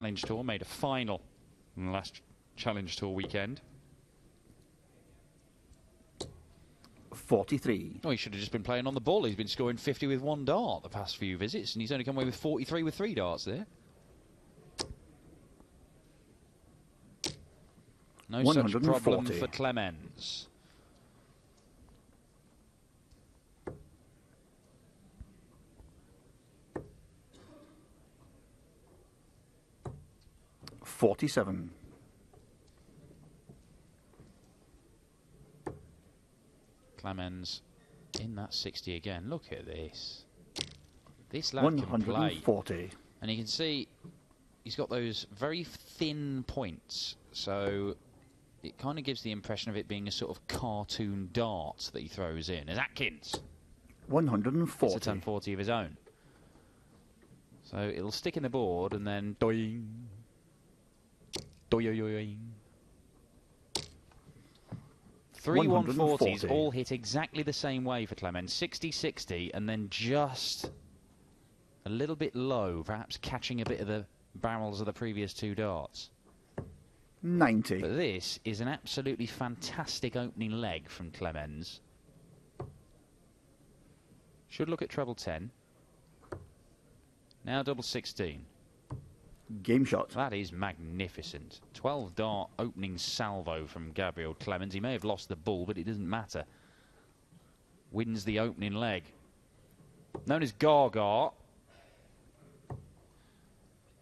Challenge Tour, made a final in the last Challenge Tour weekend. 43. Oh, he should have just been playing on the ball. He's been scoring 50 with one dart the past few visits, and he's only come away with 43 with three darts there. No such problem for Clemens. Forty-seven. Clemens in that 60 again. Look at this. This lad can play. 140. And you can see he's got those very thin points, so it kind of gives the impression of it being a sort of cartoon dart that he throws in. As Atkins, it's a 140. 1040 of his own. So it'll stick in the board and then doing. Three 140s 140. all hit exactly the same way for Clemens 60 60 and then just a little bit low, perhaps catching a bit of the barrels of the previous two darts. 90. But this is an absolutely fantastic opening leg from Clemens. Should look at treble 10. Now double 16. Game shot. That is magnificent. 12 dart opening salvo from Gabriel Clemens. He may have lost the ball, but it doesn't matter. Wins the opening leg. Known as Gaga.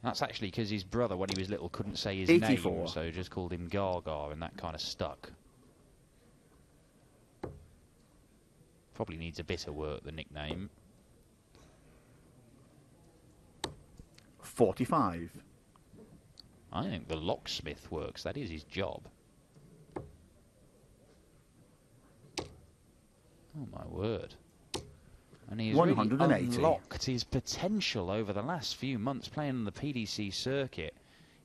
That's actually because his brother, when he was little, couldn't say his 84. name, so just called him Gaga, and that kind of stuck. Probably needs a bit of work, the nickname. 45. I think the locksmith works. That is his job. Oh my word! And he's really 180. unlocked his potential over the last few months playing on the PDC circuit.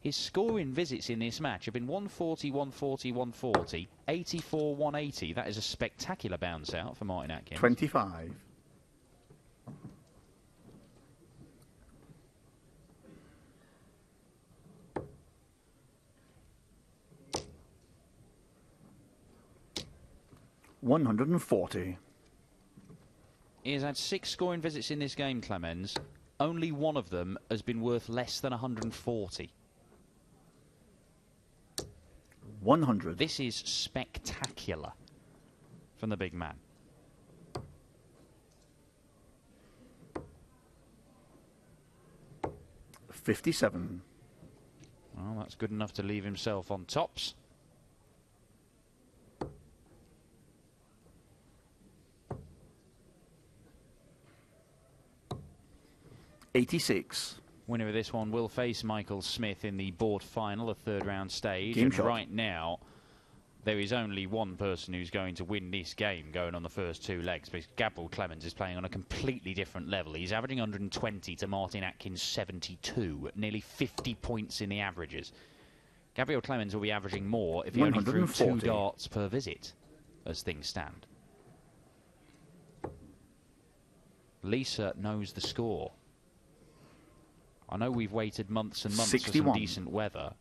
His scoring visits in this match have been 140, 140, 140, 84, 180. That is a spectacular bounce out for Martin Atkins. 25. One hundred and forty. He has had six scoring visits in this game, Clemens. Only one of them has been worth less than 140. One hundred. This is spectacular from the big man. Fifty-seven. Well, that's good enough to leave himself on tops. Eighty-six. Winner of this one will face Michael Smith in the board final, the third round stage. Game and shot. right now, there is only one person who's going to win this game going on the first two legs because Gabriel Clemens is playing on a completely different level. He's averaging 120 to Martin Atkins 72, nearly 50 points in the averages. Gabriel Clemens will be averaging more if he only threw two darts per visit, as things stand. Lisa knows the score. I know we've waited months and months for some decent weather,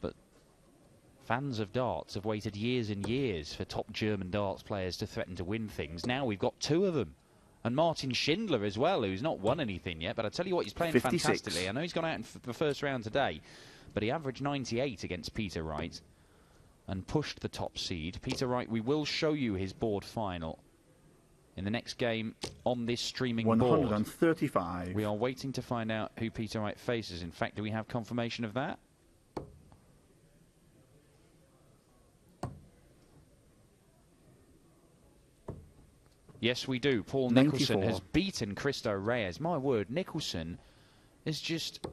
but fans of darts have waited years and years for top German darts players to threaten to win things. Now we've got two of them. And Martin Schindler as well, who's not won anything yet, but I tell you what, he's playing 56. fantastically. I know he's gone out in f- the first round today, but he averaged 98 against Peter Wright and pushed the top seed. Peter Wright, we will show you his board final in the next game on this streaming One board. hundred and thirty-five. We are waiting to find out who Peter Wright faces. In fact, do we have confirmation of that? Yes, we do. Paul Nicholson 94. has beaten Cristo Reyes. My word, Nicholson is just.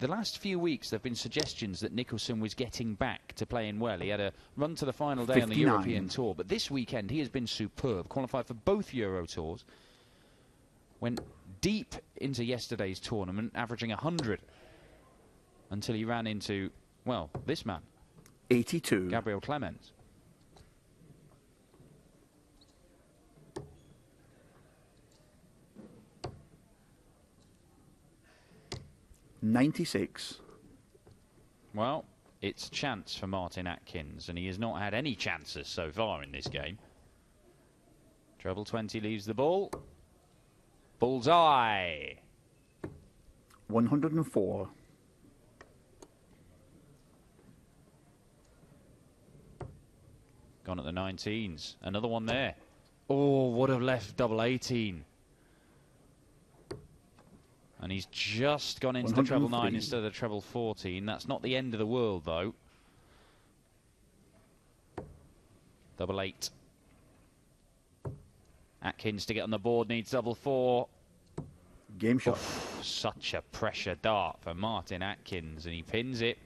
The last few weeks, there have been suggestions that Nicholson was getting back to playing well. He had a run to the final day on the European Tour, but this weekend he has been superb. Qualified for both Euro Tours. Went deep into yesterday's tournament, averaging 100 until he ran into, well, this man, Eighty-two. Gabriel Clemens. 96. Well, it's chance for Martin Atkins, and he has not had any chances so far in this game. Treble 20 leaves the ball. Bullseye. 104. Gone at the 19s. Another one there. Oh, would have left double 18. And he's just gone into the treble 9 instead of the treble 14. That's not the end of the world, though. Double 8. Atkins to get on the board needs double 4. Game shot. Such a pressure dart for Martin Atkins, and he pins it.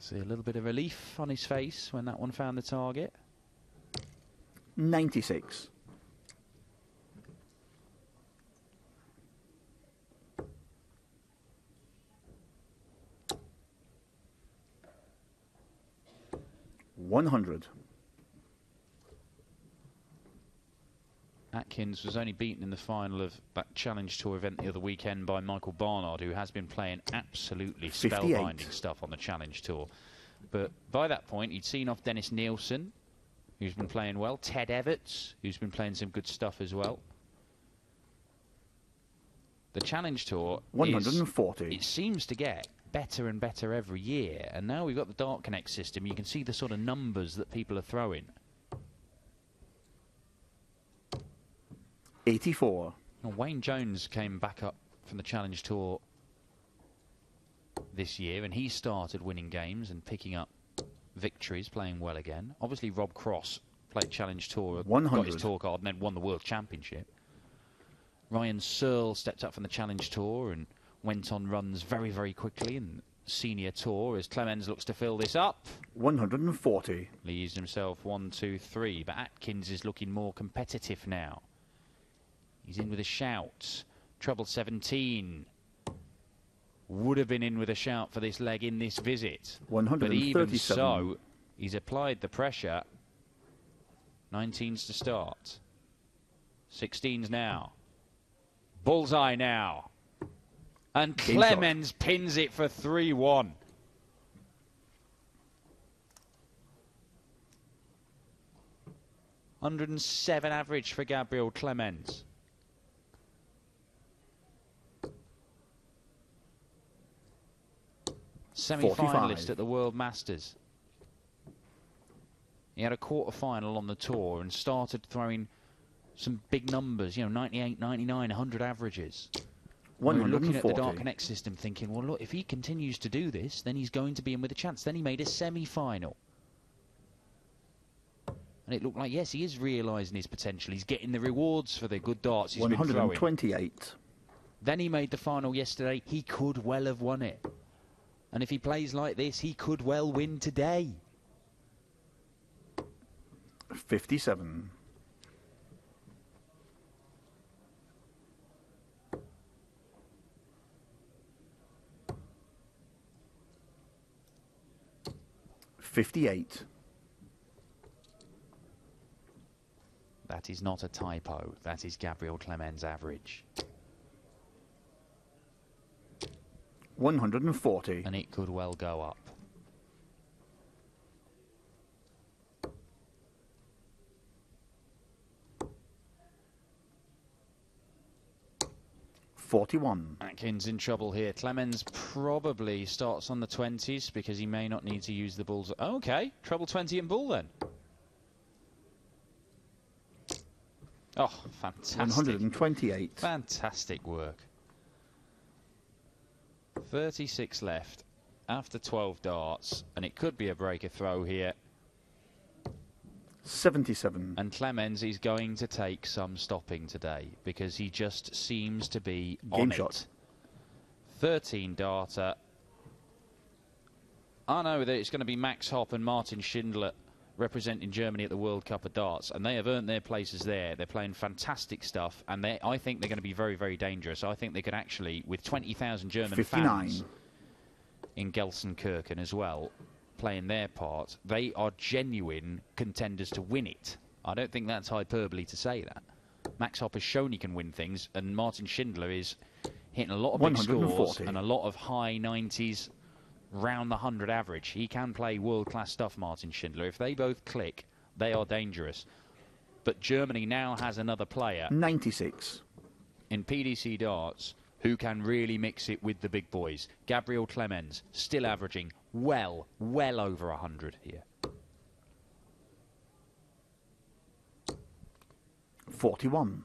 See a little bit of relief on his face when that one found the target. 96. One hundred. Atkins was only beaten in the final of that Challenge Tour event the other weekend by Michael Barnard, who has been playing absolutely 58. spellbinding stuff on the Challenge Tour. But by that point, he'd seen off Dennis Nielsen, who's been playing well, Ted Evetts, who's been playing some good stuff as well. The Challenge Tour is, 140. it seems to get better and better every year, and now we've got the Dart Connect system. You can see the sort of numbers that people are throwing. 84. Well, Wayne Jones came back up from the Challenge Tour this year, and he started winning games and picking up victories, playing well again. Obviously, Rob Cross played Challenge Tour, got his tour card, and then won the World Championship. Ryan Searle stepped up from the Challenge Tour and went on runs very, very quickly in Senior Tour as Clemens looks to fill this up. 140. Leaves himself one, two, three, but Atkins is looking more competitive now. He's in with a shout. Treble 17. Would have been in with a shout for this leg in this visit. 137. But even so, he's applied the pressure. 19s to start. 16s now. Bullseye now. And Game shot. Clemens pins it for 3 1. Hundred and seven average for Gabriel Clemens. Semi-finalist at the World Masters. He had a quarter final on the tour and started throwing some big numbers, you know, 98, 99, 100 averages. We were looking at the Dart Connect system thinking, well, look, if he continues to do this, then he's going to be in with a chance. Then he made a semi-final. And it looked like, yes, he is realising his potential. He's getting the rewards for the good darts he's been throwing. 128. Then he made the final yesterday. He could well have won it. And if he plays like this, he could well win today. 57. Fifty-eight. That is not a typo. That is Gabriel Clemens' average. One hundred and forty. And it could well go up. Forty-one. Atkins in trouble here. Clemens probably starts on the 20s because he may not need to use the bulls. Okay, treble 20 and bull then. Oh, fantastic. hundred and twenty-eight. Fantastic work. 36 left after 12 darts, and it could be a breaker throw here. Seventy-seven. And Clemens is going to take some stopping today because he just seems to be Game on shot. it. 13 darter. I know that it's going to be Max Hopp and Martin Schindler representing Germany at the World Cup of Darts, and they have earned their places there. They're playing fantastic stuff, and I think they're going to be very, very dangerous. I think they could actually, with 20,000 German 59. fans in Gelsenkirchen as well, playing their part, they are genuine contenders to win it. I don't think that's hyperbole to say that. Max Hopp has shown he can win things, and Martin Schindler is hitting a lot of big scores and a lot of high 90s, round the 100 average. He can play world class stuff, Martin Schindler. If they both click, they are dangerous. But Germany now has another player 96. in PDC darts who can really mix it with the big boys. Gabriel Clemens, still averaging well, well over 100 here. 41.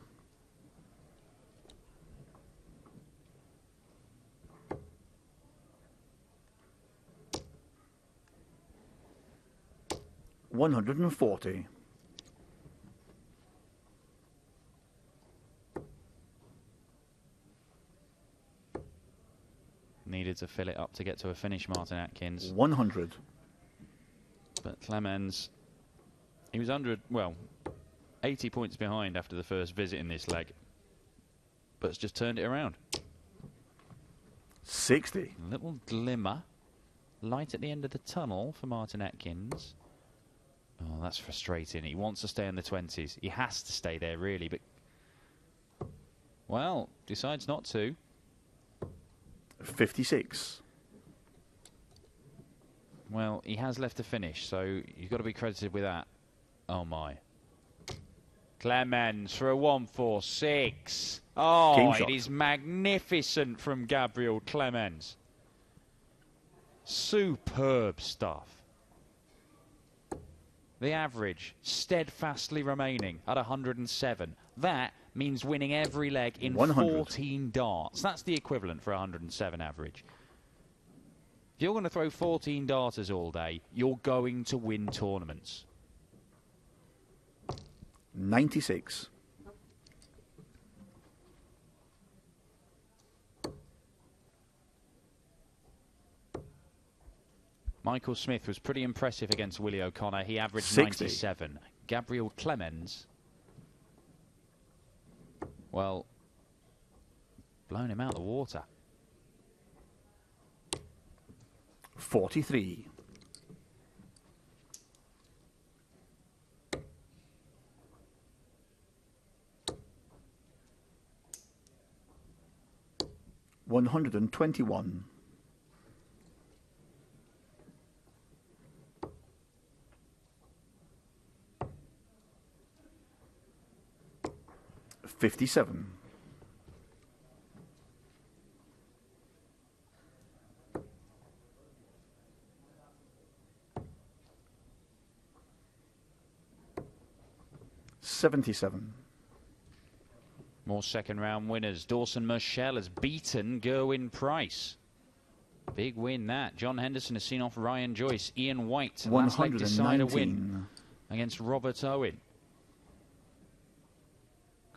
One hundred and forty. To fill it up to get to a finish, Martin Atkins. One hundred. But Clemens, he was under, well, 80 points behind after the first visit in this leg. But has just turned it around. Sixty. A little glimmer. Light at the end of the tunnel for Martin Atkins. Oh, that's frustrating. He wants to stay in the 20s. He has to stay there, really, but. Well, decides not to. Fifty-six. Well, he has left to finish, so you've got to be credited with that. Oh, my. Clemens for a 146. Oh, it is magnificent from Gabriel Clemens. Superb stuff. The average steadfastly remaining at 107. That means winning every leg in 100. 14 darts. That's the equivalent for 107 average. If you're going to throw 14 darters all day, you're going to win tournaments. Ninety-six. Michael Smith was pretty impressive against Willie O'Connor. He averaged 60. 97. Gabriel Clemens, well, blown him out the water. Forty-three. One hundred and twenty-one. Fifty-seven. Seventy-seven. More second round winners. Dawson Murschell has beaten Gerwyn Price. Big win that. John Henderson has seen off Ryan Joyce. Ian White, One hundred decider win against Robert Owen.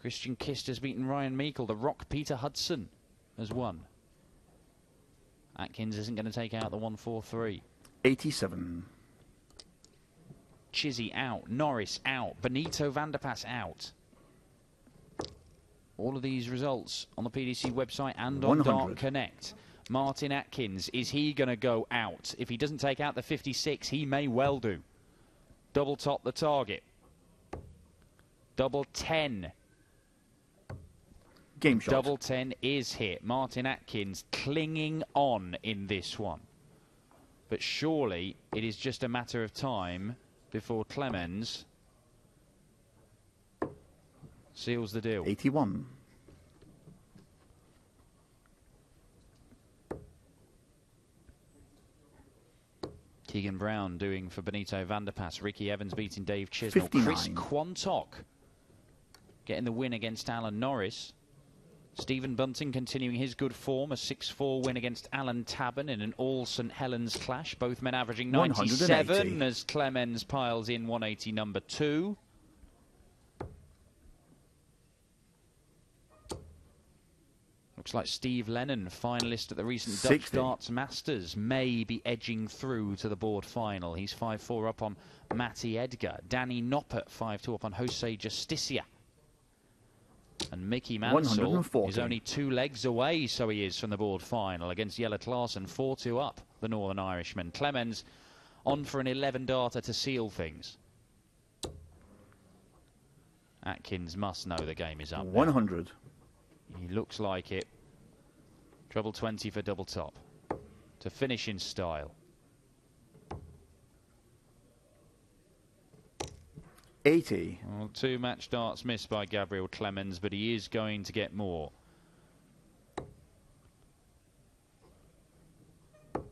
Christian Kist has beaten Ryan Meikle. The Rock Peter Hudson has won. Atkins isn't going to take out the 143. Eighty-seven. Chizzy out. Norris out. Benito van de Pas out. All of these results on the PDC website and on 100. Dart Connect. Martin Atkins, is he going to go out? If he doesn't take out the 56, he may well do. Double top the target. Double 10. Game shot. Double 10 is hit. Martin Atkins clinging on in this one. But surely it is just a matter of time before Clemens seals the deal. Eighty-one. Keegan Brown doing for Benito van de Pas. Ricky Evans beating Dave Chisnall. Chris Quantock getting the win against Alan Norris. Stephen Bunting continuing his good form, a 6-4 win against Alan Tabern in an all St Helens clash. Both men averaging 97 as Clemens piles in 180 number two. Looks like Steve Lennon, finalist at the recent Dutch Darts Masters, may be edging through to the board final. He's 5-4 up on Matty Edgar. Danny Noppert 5-2 up on Jose Justicia. And Mickey Mansell is only two legs away, so he is, from the board final against Jelle Klaasen, 4-2 up, the Northern Irishman. Clemens on for an 11 darter to seal things. Atkins must know the game is up. now. 100. He looks like it. Treble 20 for double top. To finish in style. 80. Well, two match darts missed by Gabriel Clemens, but he is going to get more.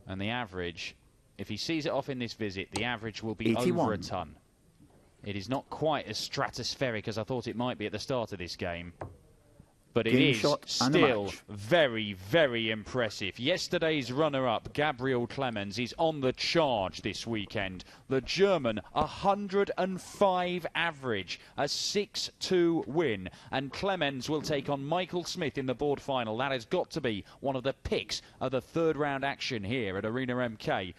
And the average, if he sees it off in this visit, the average will be over a ton. It is not quite as stratospheric as I thought it might be at the start of this game. But it Game is shot and a still very, very impressive. Yesterday's runner-up, Gabriel Clemens, is on the charge this weekend. The German, 105 average, a 6-2 win. And Clemens will take on Michael Smith in the board final. That has got to be one of the picks of the third round action here at Arena MK.